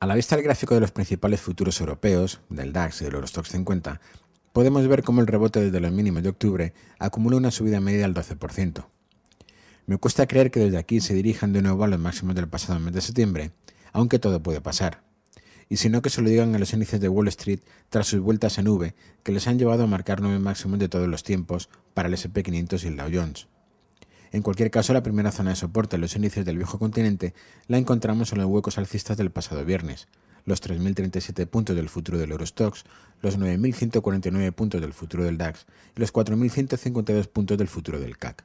A la vista del gráfico de los principales futuros europeos, del DAX y del Eurostox 50, podemos ver cómo el rebote desde los mínimos de octubre acumula una subida media del 12%. Me cuesta creer que desde aquí se dirijan de nuevo a los máximos del pasado mes de septiembre, aunque todo puede pasar. Y si no que se lo digan a los índices de Wall Street tras sus vueltas en V, que les han llevado a marcar nueve máximos de todos los tiempos para el SP500 y el Dow Jones. En cualquier caso, la primera zona de soporte en los índices del viejo continente la encontramos en los huecos alcistas del pasado viernes, los 3.037 puntos del futuro del Eurostox, los 9.149 puntos del futuro del DAX y los 4.152 puntos del futuro del CAC.